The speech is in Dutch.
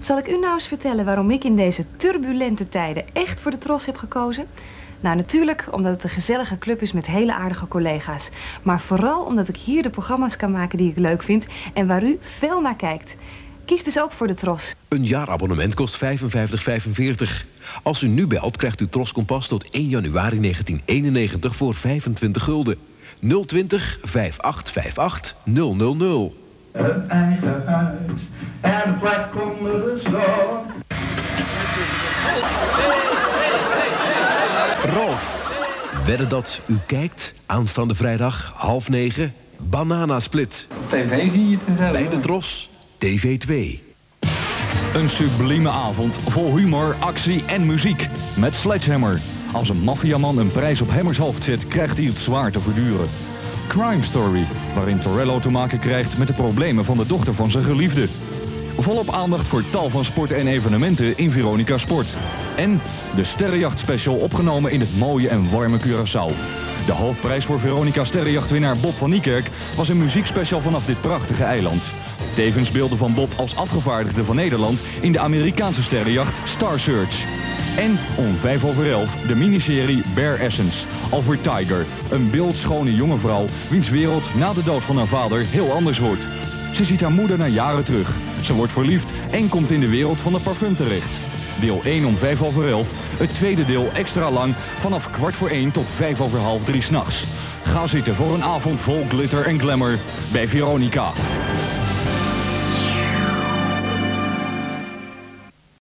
Zal ik u nou eens vertellen waarom ik in deze turbulente tijden echt voor de Tros heb gekozen? Nou, natuurlijk omdat het een gezellige club is met hele aardige collega's. Maar vooral omdat ik hier de programma's kan maken die ik leuk vind en waar u veel naar kijkt. Kies dus ook voor de Tros. Een jaarabonnement kost 55,45. Als u nu belt, krijgt u Tros Kompas tot 1 januari 1991 voor 25 gulden. 020 5858 000. Een eigen huis en een plek onder de zon. Rolf. Wedden dat u kijkt? Aanstaande vrijdag, half negen, Bananasplit. TV zie je het vanzelf. Bij de Tros, TV 2. Een sublieme avond vol humor, actie en muziek. Met Sledgehammer. Als een maffiaman een prijs op Hammers hoofd zet, krijgt hij het zwaar te verduren. Crime Story, waarin Torello te maken krijgt met de problemen van de dochter van zijn geliefde. Volop aandacht voor tal van sporten en evenementen in Veronica Sport. En de Sterrenjacht Special opgenomen in het mooie en warme Curaçao. De hoofdprijs voor Veronica Sterrenjachtwinnaar Bob van Niekerk was een muziekspecial vanaf dit prachtige eiland. Tevens beelden van Bob als afgevaardigde van Nederland in de Amerikaanse sterrenjacht Star Search. En om 5 over 11 de miniserie Bear Essence over Tiger. Een beeldschone jonge vrouw wiens wereld na de dood van haar vader heel anders wordt. Ze ziet haar moeder na jaren terug. Ze wordt verliefd en komt in de wereld van de parfum terecht. Deel 1 om 5 over 11. Het tweede deel extra lang vanaf kwart voor 1 tot 5 over half 3 s'nachts. Ga zitten voor een avond vol glitter en glamour bij Veronica.